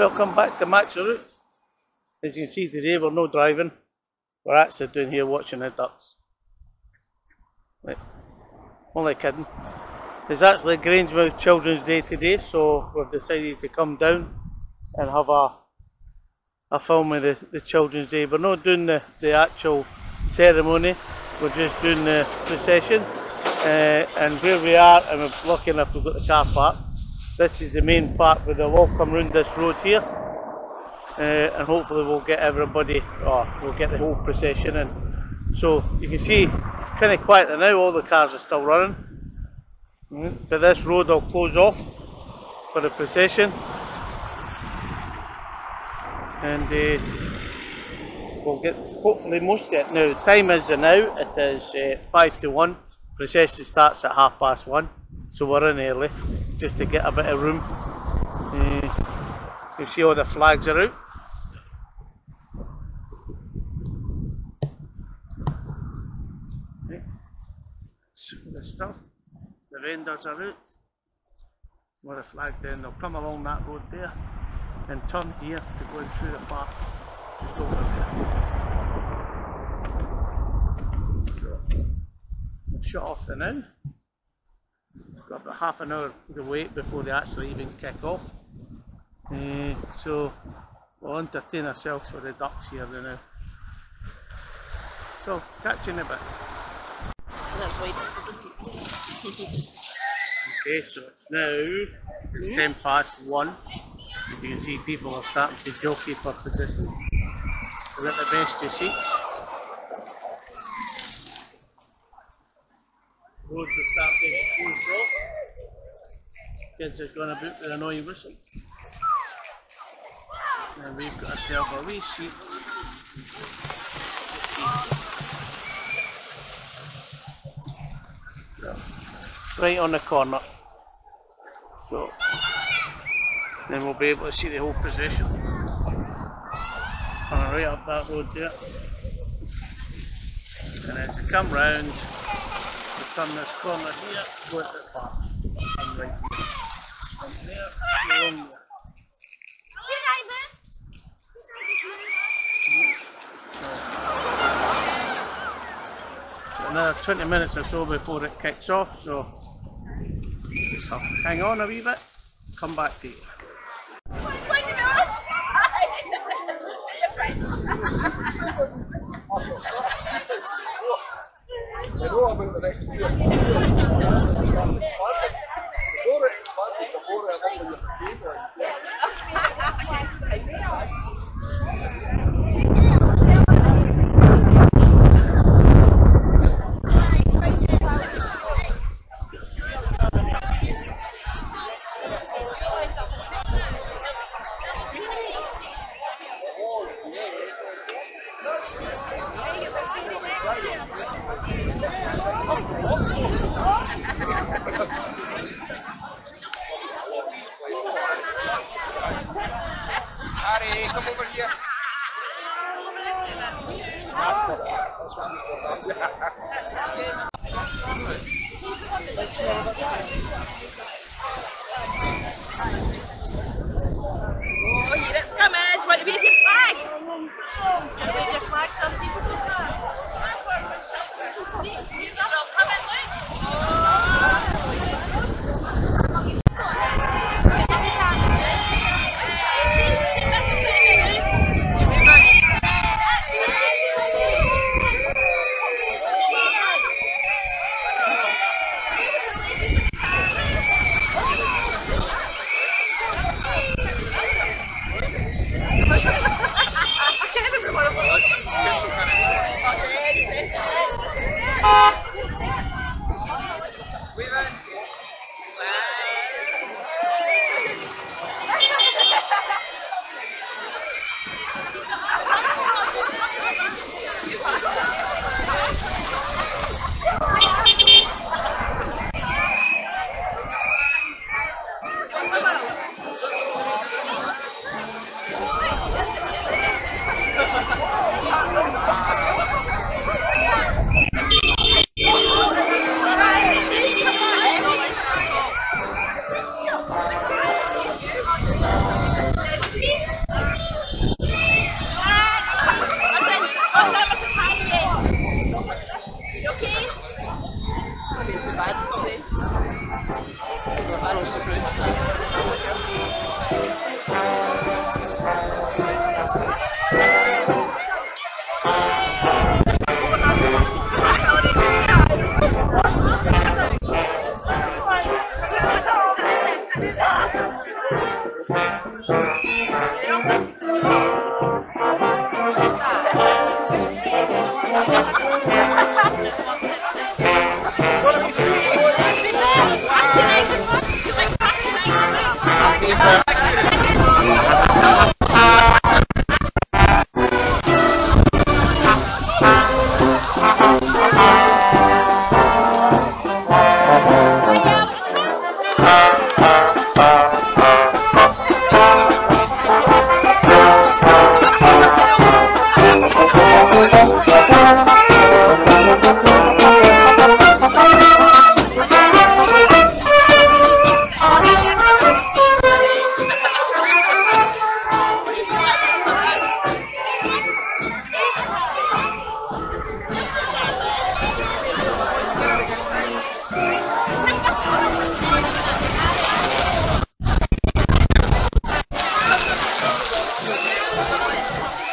Welcome back to Macs. As you can see today we're no driving. We're actually down here watching the ducks. Right. Only kidding. It's actually Grangemouth Children's Day today so we've decided to come down and have a a film of the, the Children's Day. We're not doing the, the actual ceremony, we're just doing the procession. Uh, and where we are, and we're lucky enough we've got the car park. This is the main part where they'll come round this road here. Uh, and hopefully we'll get everybody, or we'll get the whole procession in. So you can see it's kind of quiet now, all the cars are still running. Mm, But this road will close off for the procession. And uh, we'll get hopefully most of it. Now time is now, it is uh, 5 to 1. Procession starts at half past 1. So we're in early just to get a bit of room. Uh, you see all the flags are out. The stuff, the vendors are out. More the flags then, they'll come along that road there and turn here to go through the park, just over there. So, we'll shut off the now. Got about half an hour to wait before they actually even kick off. Eh, so, we'll entertain ourselves for the ducks here now. So, catch you in a bit. That's why. Okay, so it's now it's ten past one. As you can see, people are starting to jockey for positions. They're at the best of seats. Starting to get closed off. Kids are going about with annoying whistles. And we've got ourselves a wee seat. Right on the corner. So then we'll be able to see the whole position. Coming right up that road there. And as you come round, this corner here, park. And right here. From there, there. Another 20 minutes or so before it kicks off, so hang on a wee bit, come back to you. 因为我很 Tesla's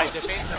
faz, defende.